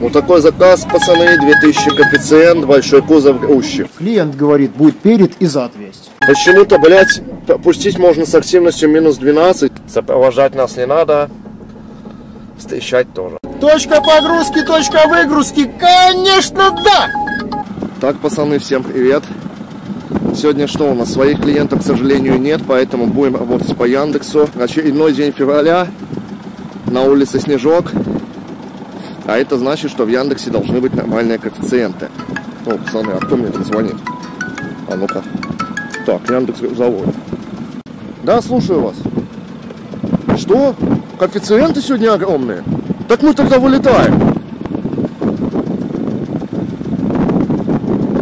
Вот такой заказ, пацаны, 2000 коэффициент, большой кузов, грузчик. Клиент говорит, будет перед и зад весь. Почему-то, блядь, пустить можно с активностью минус 12. Сопровождать нас не надо. Встречать тоже. Точка погрузки, точка выгрузки, конечно, да! Так, пацаны, всем привет. Сегодня что у нас? Своих клиентов, к сожалению, нет, поэтому будем работать по Яндексу. Очередной день февраля. На улице снежок. А это значит, что в Яндексе должны быть нормальные коэффициенты. О, пацаны, а кто мне тут звонит? А ну-ка. Так, Яндекс завод. Да, слушаю вас. Что? Коэффициенты сегодня огромные? Так мы тогда вылетаем.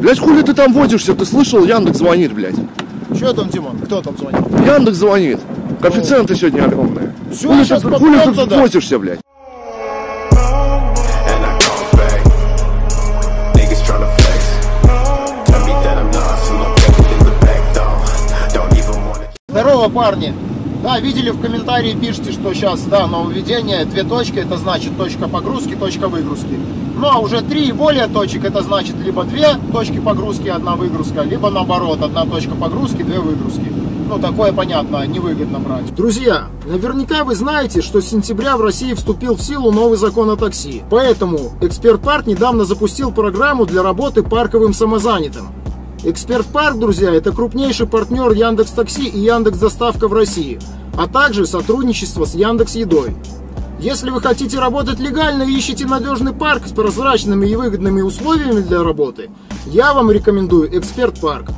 Блять, хули ты там водишься? Ты слышал? Яндекс звонит, блядь. Что там, Димон? Кто там звонит? Яндекс звонит. Коэффициенты сегодня огромные. Все, Хули сейчас ты, хули ты туда. возишься, блядь? Здорово, парни. Да, видели в комментарии, пишите, что сейчас, да, нововведение, две точки, это значит точка погрузки, точка выгрузки. Ну, а уже три и более точек, это значит либо две точки погрузки, одна выгрузка, либо наоборот, одна точка погрузки, две выгрузки. Ну, такое понятно, невыгодно брать. Друзья, наверняка вы знаете, что с сентября в России вступил в силу новый закон о такси. Поэтому Эксперт Парк недавно запустил программу для работы парковым самозанятым. Эксперт Парк, друзья, это крупнейший партнер Яндекс Такси и Яндекс Доставка в России, а также сотрудничество с Яндекс Едой. Если вы хотите работать легально и ищете надежный парк с прозрачными и выгодными условиями для работы, я вам рекомендую Эксперт Парк.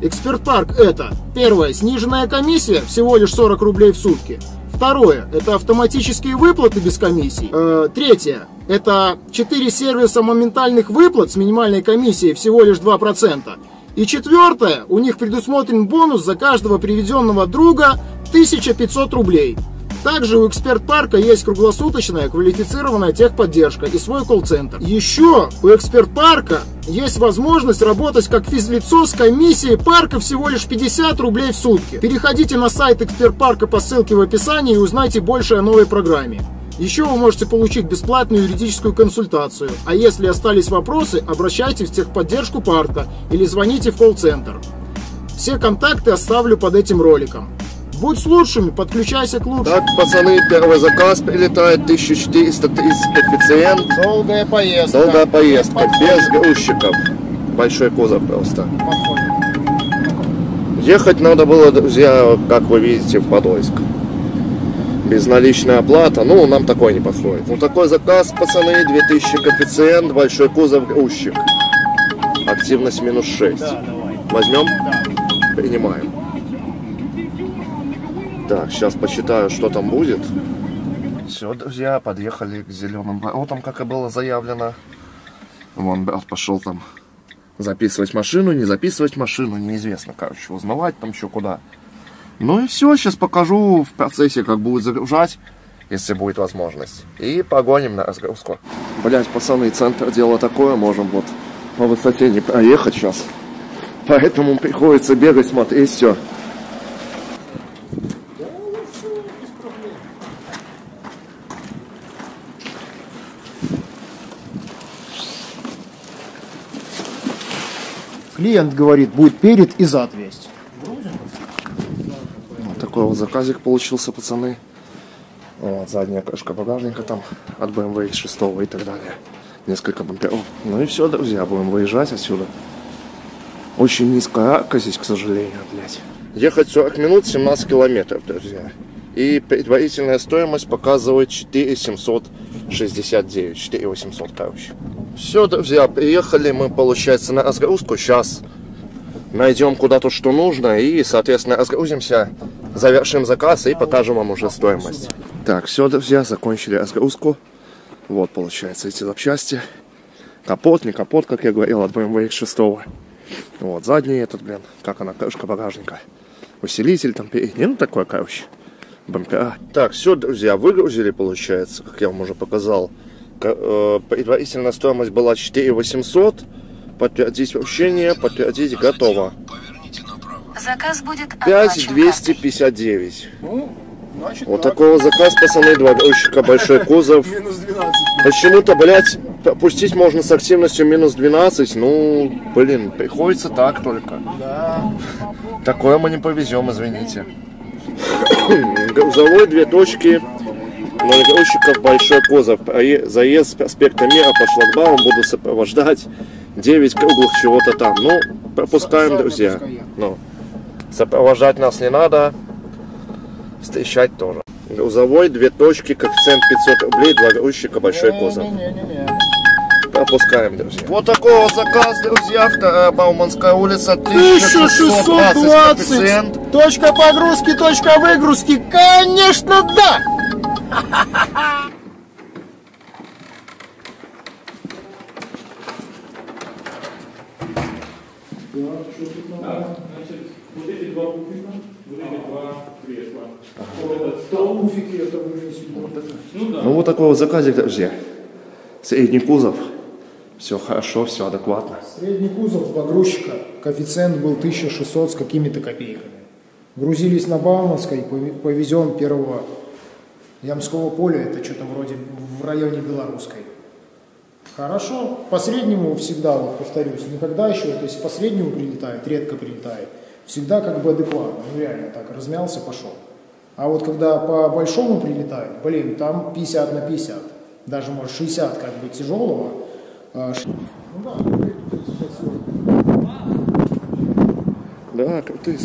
Эксперт Парк это первое, сниженная комиссия всего лишь 40 рублей в сутки. Второе, это автоматические выплаты без комиссий. Э, третье, это 4 сервиса моментальных выплат с минимальной комиссией всего лишь 2%. И четвертое, у них предусмотрен бонус за каждого приведенного друга 1500 рублей. Также у Эксперт Парка есть круглосуточная квалифицированная техподдержка и свой колл-центр. Еще у Эксперт Парка есть возможность работать как физлицо с комиссией парка всего лишь 50 рублей в сутки. Переходите на сайт Эксперт Парка по ссылке в описании и узнайте больше о новой программе. Еще вы можете получить бесплатную юридическую консультацию. А если остались вопросы, обращайтесь в техподдержку парка или звоните в колл-центр. Все контакты оставлю под этим роликом. Будь с лучшими, подключайся к лучшим. Так, пацаны, первый заказ прилетает, 1430 коэффициент. Долгая поездка. Долгая поездка, без грузчиков. Большой кузов просто. Ехать надо было, друзья, как вы видите, в Подольск. Безналичная оплата, ну, нам такой не подходит. Ну, такой заказ, пацаны, 2000 коэффициент, большой кузов, грузчик. Активность минус 6. Да, давай. Возьмем? Да. Принимаем. Так, сейчас почитаю, что там будет. Все, друзья, подъехали к зеленым воротам, как и было заявлено. Вон брат пошел там записывать машину, не записывать машину, неизвестно, короче, узнавать там еще куда. Ну и все, сейчас покажу в процессе, как будет загружать, если будет возможность. И погоним на разгрузку. Блять, пацаны, центр дело такое, можем вот по высоте не проехать сейчас. Поэтому приходится бегать, смотреть все. Клиент говорит, будет перед и зад весь. Такой вот заказик получился, пацаны. Вот, задняя крышка багажника там от BMW X6 и так далее. Несколько бамперов. Ну и все, друзья, будем выезжать отсюда. Очень низкая арка здесь, к сожалению, блядь. Ехать 40 минут, 17 километров, друзья. И предварительная стоимость показывает 4769, 4800, короче. Все, друзья, приехали мы, получается, на разгрузку. Сейчас найдем куда-то, что нужно, и, соответственно, разгрузимся, завершим заказ и покажем вам уже стоимость. Так, все, друзья, закончили разгрузку. Вот, получается, эти запчасти. Капот, не капот, как я говорил, от BMW X6. Вот, задний этот, блин, как она, крышка багажника. Усилитель там передний, ну такой, короче, бампера. Так, все, друзья, выгрузили, получается, как я вам уже показал. Э, Предварительная стоимость была 4800. Подтвердить вручение, подтвердить готово. Заказ будет оплачен картой. 5259. Ну, значит, Вот так. такого заказ, пацаны, два грузчика, большой кузов. Минус 12. Почему-то, блядь, пустить можно с активностью минус 12, ну, блин, приходится так только. Да. Такое мы не повезем, извините. Грузовой две точки, нагрузчиков большой кузов. Заезд с проспекта Мира по шлагбауму буду сопровождать 9 круглых чего-то там. Ну, пропускаем, друзья. Ну, сопровождать нас не надо, встречать тоже. Грузовой, две точки, коэффициент 500 рублей, два грузчика, большой кузов. Пропускаем, друзья. Вот такой вот заказ, друзья. Вторая Бауманская улица, 1620 коэффициент. Точка погрузки, точка выгрузки. Конечно, да! Значит, вот эти два пуфика, вот эти два кресла. Вот этот стол. Пуфики это вынесли. Ну да. Ну вот такой вот заказик, друзья. Средний кузов. Все хорошо, все адекватно. Средний кузов погрузчика, коэффициент был 1600 с какими-то копейками. Грузились на Бауманской, повезем первого Ямского поля, это что-то вроде в районе Белорусской. Хорошо, по среднему всегда, вот повторюсь, никогда еще, то есть по среднему прилетает, редко прилетает, всегда как бы адекватно, ну реально так, размялся, пошел. А вот когда по большому прилетает, блин, там 50 на 50, даже может 60 как бы тяжелого. А, ну да, да, крутые.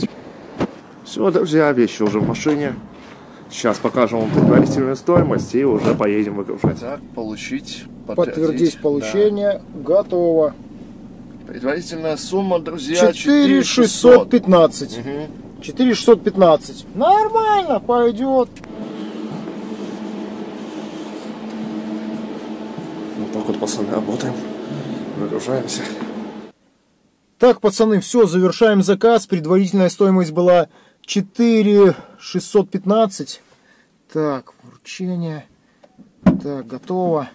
Все, друзья, вещи уже в машине. Сейчас покажем вам предварительную стоимость и уже поедем выгружать. Так, получить, подтвердить. Подтвердить получение, да. готово. Предварительная сумма, друзья, 4615. Угу. 4615. Нормально, пойдет. Вот так вот, пацаны, работаем. Выгружаемся. Так, пацаны, все, завершаем заказ. Предварительная стоимость была 4615. Так, вручение. Так, готово.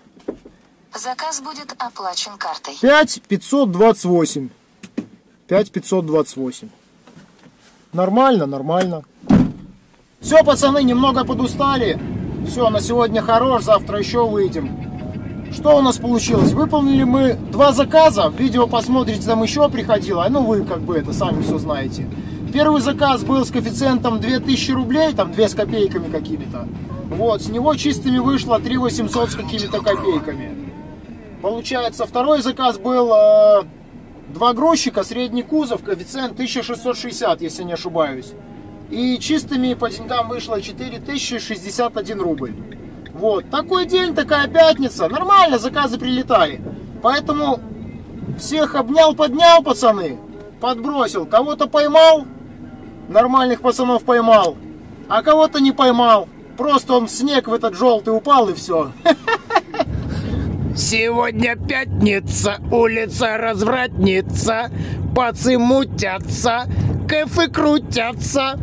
Заказ будет оплачен картой. 5528. 5528. Нормально, нормально. Все, пацаны, немного подустали. Все, на сегодня хорош, завтра еще выйдем. Что у нас получилось? Выполнили мы два заказа. Видео посмотрите, там еще приходило. Ну, вы как бы это сами все знаете. Первый заказ был с коэффициентом 2000 рублей, там 2 с копейками какими-то. Вот, с него чистыми вышло 3 800 с какими-то копейками. Получается, второй заказ был э, два грузчика, средний кузов, коэффициент 1660, если не ошибаюсь. И чистыми по деньгам вышло 4061 рубль. Вот, такой день, такая пятница, нормально заказы прилетали. Поэтому всех обнял, поднял, пацаны, подбросил. Кого-то поймал, нормальных пацанов поймал, а кого-то не поймал. Просто он в снег в этот желтый упал и все. Сегодня пятница, улица развратница, пацы мутятся, кэфы крутятся.